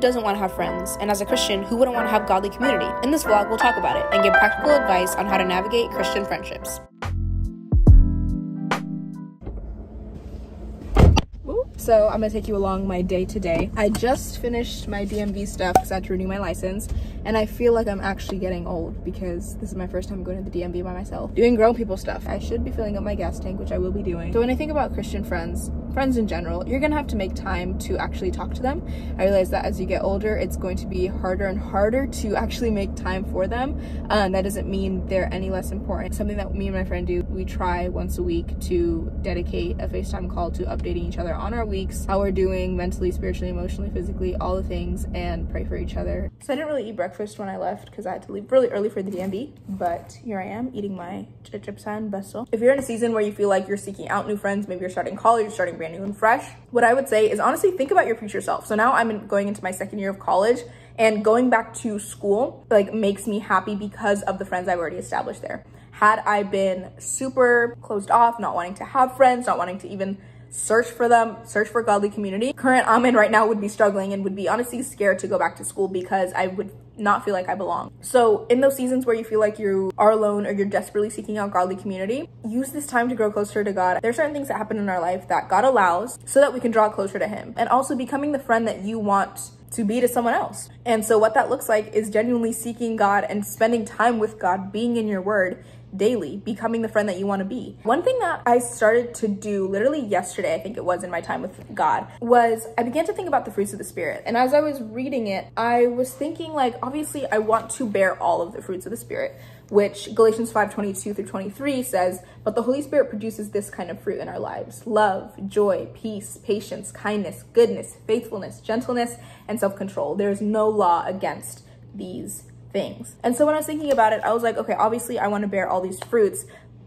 doesn't want to have friends? And as a Christian, who wouldn't want to have godly community? In this vlog, we'll talk about it and give practical advice on how to navigate Christian friendships. So I'm gonna take you along my day today. I just finished my DMV stuff because I had to renew my license, and I feel like I'm actually getting old because this is my first time going to the DMV by myself, doing grown people stuff. I should be filling up my gas tank, which I will be doing. So when I think about Christian friends, friends in general, you're gonna have to make time to actually talk to them. I realize that as you get older, it's going to be harder and harder to actually make time for them. Um, that doesn't mean they're any less important. Something that me and my friend do, we try once a week to dedicate a FaceTime call to updating each other on our weeks, how we're doing mentally, spiritually, emotionally, physically, all the things, and pray for each other. So I didn't really eat breakfast when I left because I had to leave really early for the DMV, but here I am eating my chipsan bustle. If you're in a season where you feel like you're seeking out new friends, maybe you're starting college, you're starting brand new and fresh, what I would say is honestly think about your future self. So now I'm going into my second year of college and going back to school like makes me happy because of the friends I've already established there. Had I been super closed off, not wanting to have friends, not wanting to even search for them, search for godly community. Current Amen right now would be struggling and would be honestly scared to go back to school because I would not feel like I belong. So in those seasons where you feel like you are alone or you're desperately seeking out godly community, use this time to grow closer to God. There are certain things that happen in our life that God allows so that we can draw closer to him and also becoming the friend that you want to be to someone else. And so what that looks like is genuinely seeking God and spending time with God, being in your word daily, becoming the friend that you want to be. One thing that I started to do literally yesterday, I think it was in my time with God, was I began to think about the fruits of the Spirit. And as I was reading it, I was thinking like, obviously I want to bear all of the fruits of the Spirit, which Galatians 5, 22 through 23 says, but the Holy Spirit produces this kind of fruit in our lives, love, joy, peace, patience, kindness, goodness, faithfulness, gentleness, and self-control. There is no law against these things. And so when I was thinking about it, I was like, okay, obviously I want to bear all these fruits,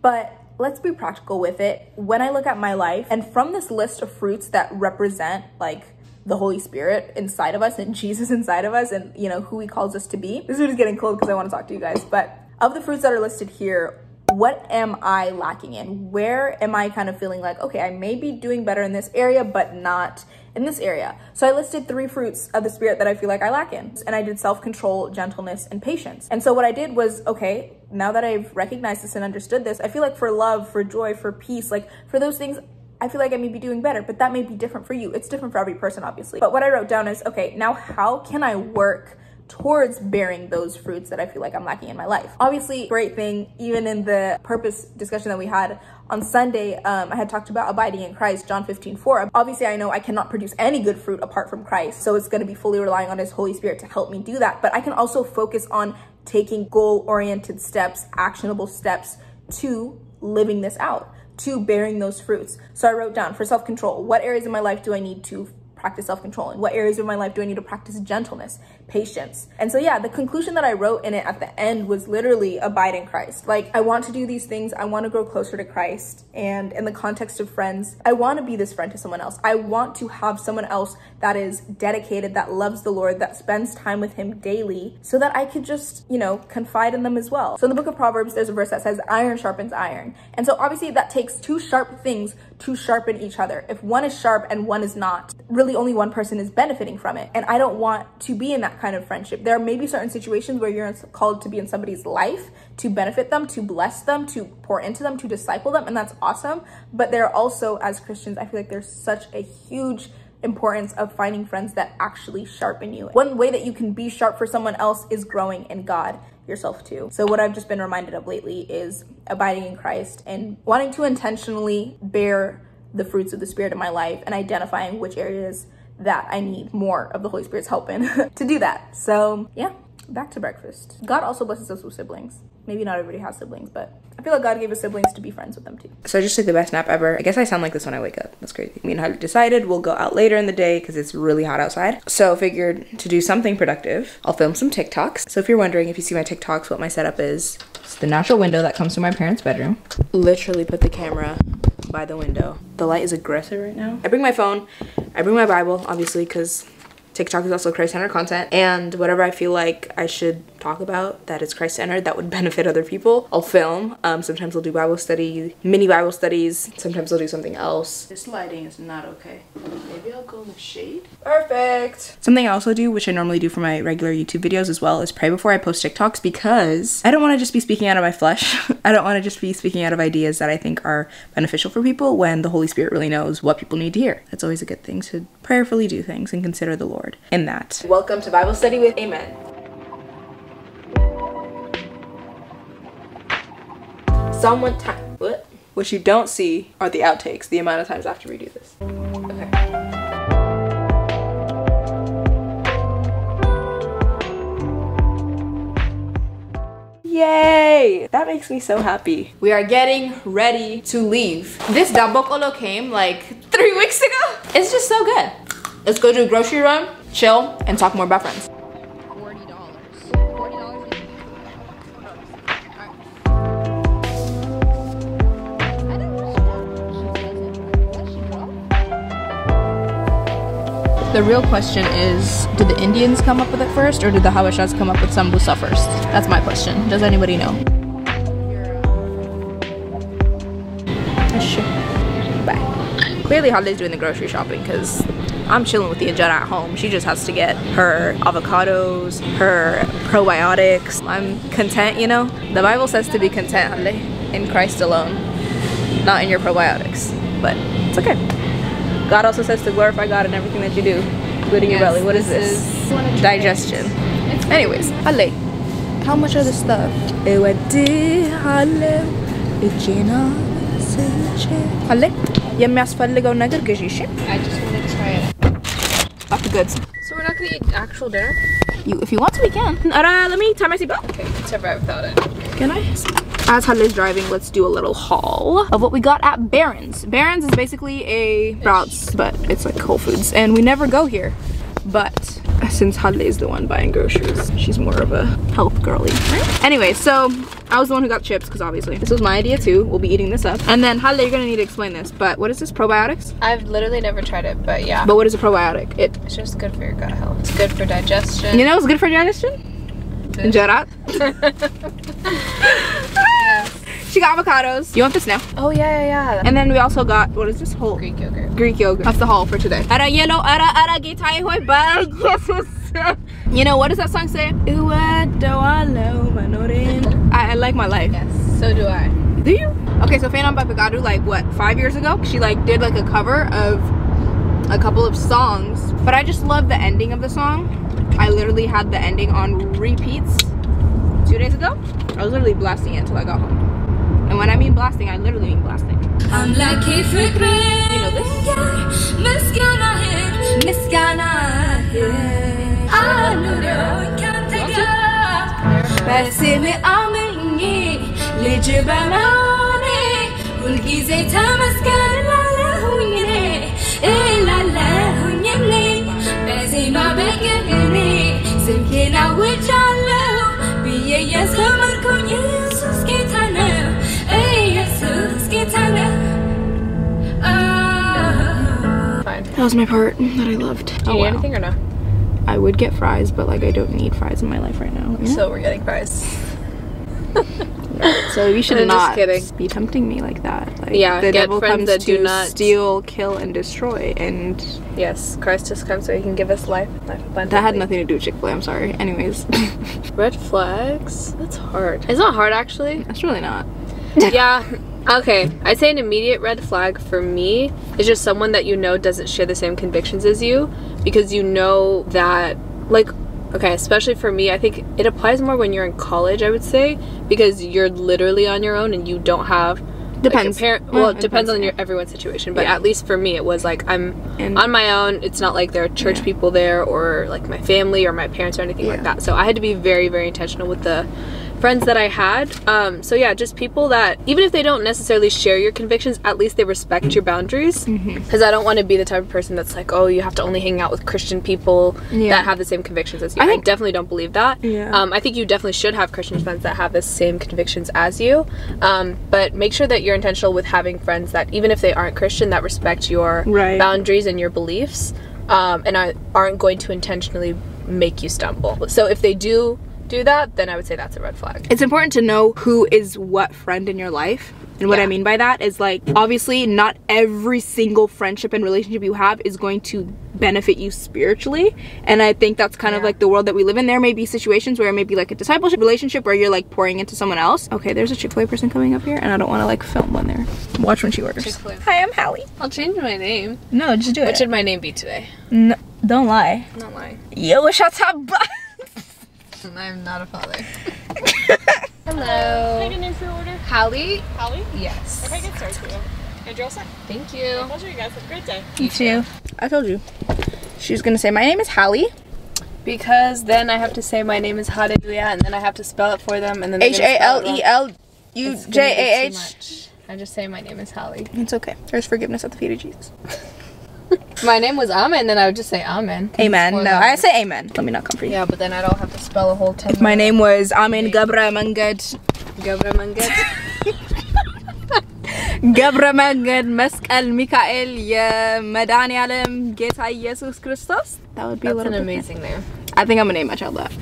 but let's be practical with it. When I look at my life and from this list of fruits that represent like the Holy Spirit inside of us and Jesus inside of us and you know who he calls us to be. This is just getting cold because I want to talk to you guys. But of the fruits that are listed here, what am I lacking in? Where am I kind of feeling like, okay, I may be doing better in this area, but not in this area. So I listed three fruits of the spirit that I feel like I lack in. And I did self-control, gentleness, and patience. And so what I did was, okay, now that I've recognized this and understood this, I feel like for love, for joy, for peace, like for those things, I feel like I may be doing better, but that may be different for you. It's different for every person, obviously. But what I wrote down is, okay, now how can I work towards bearing those fruits that I feel like I'm lacking in my life. Obviously, great thing, even in the purpose discussion that we had on Sunday, um, I had talked about abiding in Christ, John 15, 4. Obviously, I know I cannot produce any good fruit apart from Christ, so it's gonna be fully relying on his Holy Spirit to help me do that. But I can also focus on taking goal-oriented steps, actionable steps to living this out to bearing those fruits. So I wrote down for self-control, what areas in my life do I need to practice self-control? In what areas of my life do I need to practice gentleness, patience? And so yeah, the conclusion that I wrote in it at the end was literally abide in Christ. Like I want to do these things. I want to grow closer to Christ. And in the context of friends, I want to be this friend to someone else. I want to have someone else that is dedicated, that loves the Lord, that spends time with him daily so that I could just, you know, confide in them as well. So in the book of Proverbs, there's a verse that says iron sharpens iron. And so obviously that takes two sharp things to sharpen each other. If one is sharp and one is not, really only one person is benefiting from it. And I don't want to be in that kind of friendship. There may be certain situations where you're called to be in somebody's life to benefit them, to bless them, to pour into them, to disciple them. And that's awesome. But there are also, as Christians, I feel like there's such a huge importance of finding friends that actually sharpen you. One way that you can be sharp for someone else is growing in God yourself too. So what I've just been reminded of lately is abiding in Christ and wanting to intentionally bear the fruits of the spirit in my life and identifying which areas that I need more of the Holy Spirit's help in to do that. So yeah, back to breakfast. God also blesses us with siblings. Maybe not everybody has siblings, but I feel like God gave us siblings to be friends with them too. So I just took the best nap ever. I guess I sound like this when I wake up. That's crazy. Me and Hunter decided we'll go out later in the day because it's really hot outside. So figured to do something productive, I'll film some TikToks. So if you're wondering if you see my TikToks, what my setup is, it's the natural window that comes to my parents' bedroom. Literally put the camera by the window. The light is aggressive right now. I bring my phone, I bring my Bible, obviously, because TikTok is also Christ-centered content and whatever I feel like I should talk about that is Christ-centered that would benefit other people, I'll film. Um, sometimes I'll do Bible study, mini Bible studies. Sometimes I'll do something else. This lighting is not okay. Maybe I'll go in the shade. Perfect. Something I also do, which I normally do for my regular YouTube videos as well, is pray before I post TikToks because I don't want to just be speaking out of my flesh. I don't want to just be speaking out of ideas that I think are beneficial for people when the Holy Spirit really knows what people need to hear. That's always a good thing to prayerfully do things and consider the Lord in that. Welcome to Bible study with Amen. Someone time what? What you don't see are the outtakes, the amount of times I have to redo this. Okay. Yay! That makes me so happy. We are getting ready to leave. This dabokolo came like three weeks ago. It's just so good. Let's go do a grocery run, chill, and talk more about friends. The real question is, did the Indians come up with it first or did the Habeshas come up with sambusa first? That's my question. Does anybody know? Bye. Clearly Holiday's doing the grocery shopping because I'm chilling with the Ajana at home. She just has to get her avocados, her probiotics. I'm content, you know? The Bible says to be content, in Christ alone, not in your probiotics. But it's okay. God also says to glorify God in everything that you do, including yes, your belly. What is this? this? Digestion. Anyways, Ale, how much of this stuff? Ale, የሚያስፈልገው ነገር ግዢ እሺ? I just want to try it. Got the goods. So we're not gonna eat actual dinner? You, if you want to, we can. Uh, let me tie my seatbelt. Okay, survive without it. Can I? As Hadley's driving, let's do a little haul of what we got at Barron's. Barron's is basically a Sprouts, but it's like Whole Foods. And we never go here. But since Hadley is the one buying groceries, she's more of a health girly. Right? Anyway, so I was the one who got chips because obviously this was my idea too. We'll be eating this up. And then Hadley, you're gonna need to explain this. But what is this, probiotics? I've literally never tried it, but yeah. But what is a probiotic? It, it's just good for your gut health. It's good for digestion. You know it's good for digestion? Jarat. She got avocados. You want this now? Oh yeah, yeah, yeah. And then we also got, what is this whole? Greek yogurt. Greek yogurt. That's the haul for today. Ara yellow, ara ara You know, what does that song say? I, I like my life. Yes, so do I. Do you? Okay, so Phantom by Pagadu, like what, five years ago? She like did like a cover of a couple of songs, but I just love the ending of the song. I literally had the ending on repeats two days ago. I was literally blasting it until I got home. And when I mean blasting, I literally mean blasting. I'm lucky for green. Miss Ganah. I know the can take it up. Bessie me on ye. Leg you know this? That was my part that I loved. Do you oh, need wow. anything or no? I would get fries, but like I don't need fries in my life right now. Yeah? So we're getting fries. so you should not be tempting me like that. Like, yeah, the devil comes that to do not steal, kill, and destroy. And yes, Christ has come so he can give us life, life abundantly. That had nothing to do with Chick Fil A. I'm sorry. Anyways, red flags. That's hard. It's not hard actually. It's really not. yeah, Okay, I'd say an immediate red flag for me is just someone that you know doesn't share the same convictions as you because you know that, like, okay, especially for me, I think it applies more when you're in college, I would say, because you're literally on your own and you don't have. Depends. Like, parent, well, mm, it depends, depends on your everyone's situation, but yeah. at least for me, it was like I'm and on my own. It's not like there are church yeah. people there or like my family or my parents or anything yeah. like that. So I had to be very, very intentional with the friends that I had. Um, so yeah, just people that even if they don't necessarily share your convictions, at least they respect your boundaries. Because mm-hmm. I don't want to be the type of person that's like, oh, you have to only hang out with Christian people yeah. that have the same convictions as you. I, think, I definitely don't believe that. Yeah. Um, I think you definitely should have Christian friends that have the same convictions as you. Um, but make sure that you're intentional with having friends that even if they aren't Christian, that respect your right. boundaries and your beliefs. um, and are, aren't going to intentionally make you stumble. So if they do do that, then I would say that's a red flag. It's important to know who is what friend in your life. And what Yeah. I mean by that is like, obviously, not every single friendship and relationship you have is going to benefit you spiritually. And I think that's kind of like the world that we live in. There may be situations where it may be like a discipleship relationship where you're like pouring into someone else. Okay, there's a Chick fil A person coming up here, and I don't want to like film when they're watch when she orders. Chick-fil-A. Hi, I'm Hallie. I'll change my name. No, just do What it. What should my name be today? No, don't lie. I'm not lying. Yo, shut up. I'm not a father. Hello. Take a name for your order. Hallie? Hallie? Yes. Okay, good start for you. And you're all set. Thank you. Pleasure, you guys. Have a great day. Me too. I told you. She's gonna say, My name is Hallie. Because then I have to say my name is Hallelujah and then I have to spell it for them and then they're H gonna A spell it wrong. E L U It's gonna J be A too H. much. I just say my name is Hallie. It's okay. There's forgiveness at the feet of Jesus. My name was Amen, then I would just say Amen. 'cause Amen. it's No, for I them. say amen. Let me not come for you. Yeah, but then I don't have to spell a whole ten. If my name was Amen Gabra Mangad. Gabra Mangat. ገብረ መንገድ መስቀል ሚካኤል የመድኃኒዓለም ጌታ ኢየሱስ ክርስቶስ that would be a That's little an bit- amazing name. I think I'm gonna name my child that.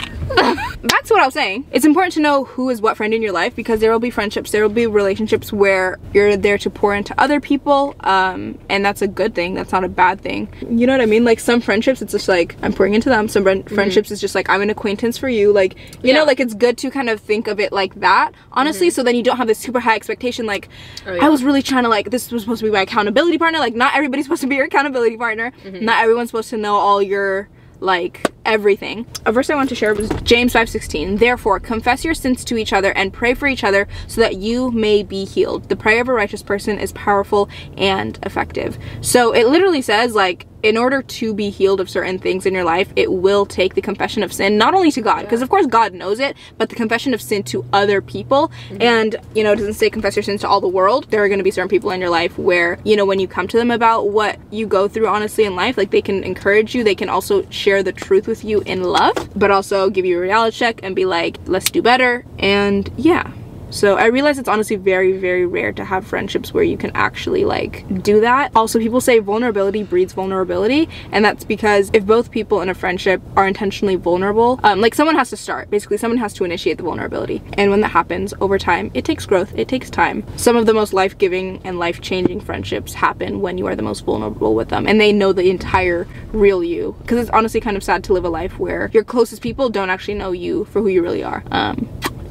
Back to what I was saying. It's important to know who is what friend in your life because there will be friendships, there will be relationships where you're there to pour into other people, um, and that's a good thing. That's not a bad thing. You know what I mean? Like some friendships, it's just like I'm pouring into them. Some friend- mm-hmm. friendships is just like I'm an acquaintance for you. Like you know, like it's good to kind of think of it like that, honestly. Mm-hmm. So then you don't have this super high expectation. Like Oh, yeah. I was really trying to like this was supposed to be my accountability partner. Like not everybody's supposed to be your accountability partner. Mm-hmm. Not everyone's supposed to know all your like everything. A verse I want to share was James 5:16. Therefore, confess your sins to each other and pray for each other so that you may be healed. The prayer of a righteous person is powerful and effective. So it literally says like in order to be healed of certain things in your life, it will take the confession of sin not only to God, because of course God knows it, but the confession of sin to other people. Mm-hmm. And you know, it doesn't say confess your sins to all the world. There are going to be certain people in your life where, you know, when you come to them about what you go through honestly in life, like they can encourage you, they can also share the truth with you in love, but also give you a reality check and be like, let's do better. And yeah. So I realize it's honestly very, very rare to have friendships where you can actually like do that. Also, people say vulnerability breeds vulnerability, and that's because if both people in a friendship are intentionally vulnerable, um, like someone has to start. Basically, someone has to initiate the vulnerability, and when that happens over time, it takes growth. It takes time. Some of the most life-giving and life-changing friendships happen when you are the most vulnerable with them, and they know the entire real you. Because it's honestly kind of sad to live a life where your closest people don't actually know you for who you really are. Um,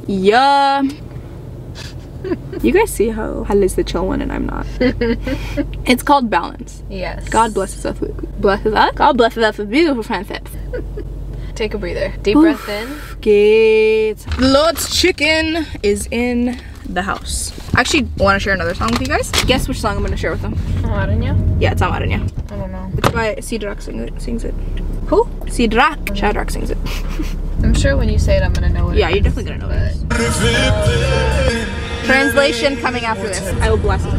yeah. You guys see how Hallie's the chill one and I'm not. it's called balance. Yes. God blesses us with blesses us. God blesses us with beautiful friendships. Take a breather. Deep breath in. Get the Lord's chicken is in the house. I actually want to share another song with you guys. Guess which song I'm gonna share with them. I don't. Yeah, it's Amaranya. I don't know. It's by Sidrak sing sings it. Who? Sidrak. Mm-hmm. Shadrach sings it. I'm sure when you say it, I'm gonna know what. Yeah, it you're definitely gonna know but- it. Translation coming after this. I will bless it.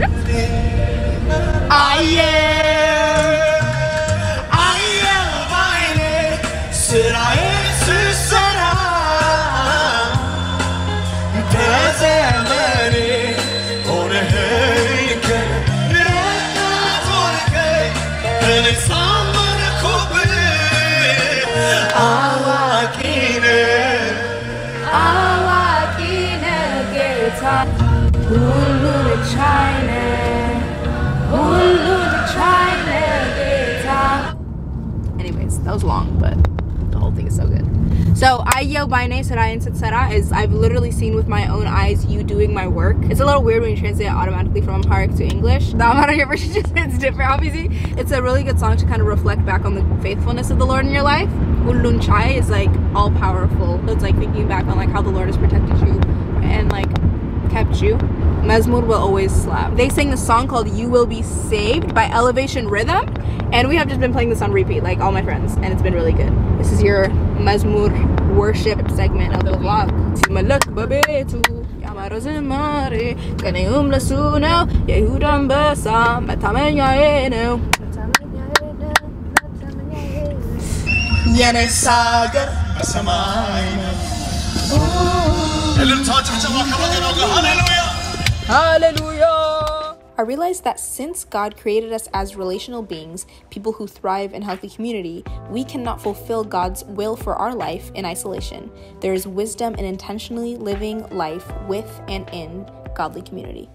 Anyways, that was long, but the whole thing is so good. So Ayo Baine Sarai Sara is I've literally seen with my own eyes you doing my work. It's a little weird when you translate it automatically from Amharic to English. The Amharic version just it's different, obviously. It's a really good song to kind of reflect back on the faithfulness of the Lord in your life. Ulun Chai is like all powerful. It's like thinking back on like how the Lord has protected you and like kept you, Mezmur will always slap. They sang the song called You Will Be Saved by Elevation Rhythm, and we have just been playing this on repeat, like all my friends, and it's been really good. This is your Mezmur worship segment of the vlog. مرز ماري كان Hallelujah! I realized that since God created us as relational beings, people who thrive in healthy community, we cannot fulfill God's will for our life in isolation. There is wisdom in intentionally living life with and in godly community.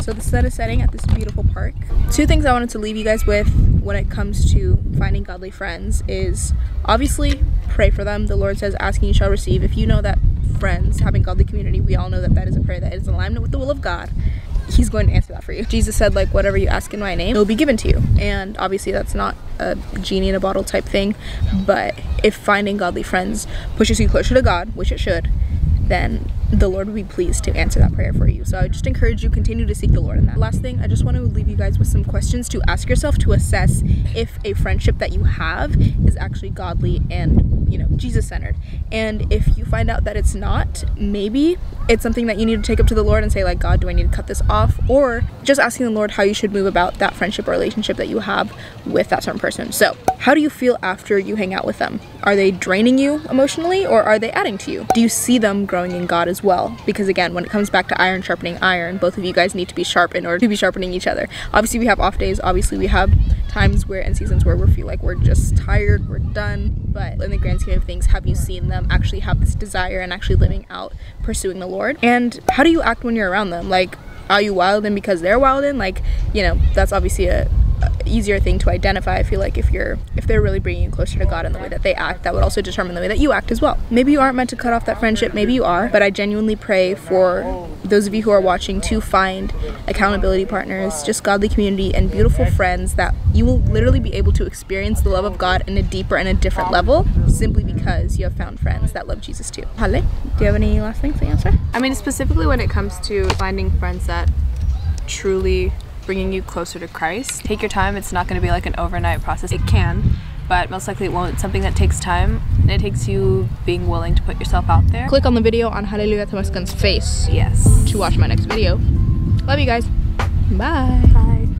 So the sun is setting at this beautiful park. Two things I wanted to leave you guys with when it comes to finding godly friends is obviously pray for them. The Lord says, asking you shall receive. If you know that friends, having godly community, we all know that that is a prayer that is in alignment with the will of God he's going to answer that for you. Jesus said like whatever you ask in my name, it will be given to you. And obviously that's not a genie in a bottle type thing, but if finding godly friends pushes you closer to God, which it should, then the Lord will be pleased to answer that prayer for you. So I just encourage you continue to seek the Lord in that. Last thing, I just want to leave you guys with some questions to ask yourself to assess if a friendship that you have is actually godly and, you know, Jesus-centered. And if you find out that it's not, maybe it's something that you need to take up to the Lord and say like, God, do I need to cut this off? Or just asking the Lord how you should move about that friendship or relationship that you have with that certain person. So, how do you feel after you hang out with them? Are they draining you emotionally or are they adding to you? Do you see them growing in God as well? Because again, when it comes back to iron sharpening iron, both of you guys need to be sharp in order to be sharpening each other. Obviously, we have off days. Obviously, we have times where and seasons where we feel like we're just tired, we're done. But in the grand scheme of things, have you seen them actually have this desire and actually living out pursuing the Lord? And how do you act when you're around them? Like, are you wild wilding because they're wild wilding? Like, you know, that's obviously a easier thing to identify. I feel like if you're if they're really bringing you closer to God in the way that they act, that would also determine the way that you act as well. Maybe you aren't meant to cut off that friendship, maybe you are, but I genuinely pray for those of you who are watching to find accountability partners, just godly community and beautiful friends that you will literally be able to experience the love of God in a deeper and a different level simply because you have found friends that love Jesus too. Hallie, do you have any last things to answer? I mean, specifically when it comes to finding friends that truly bringing you closer to Christ. Take your time. It's not going to be like an overnight process. It can, but most likely it won't. It's something that takes time and it takes you being willing to put yourself out there. Click on the video on Hallelujah Temesgen's face. Yes. To watch my next video. Love you guys. Bye. Bye.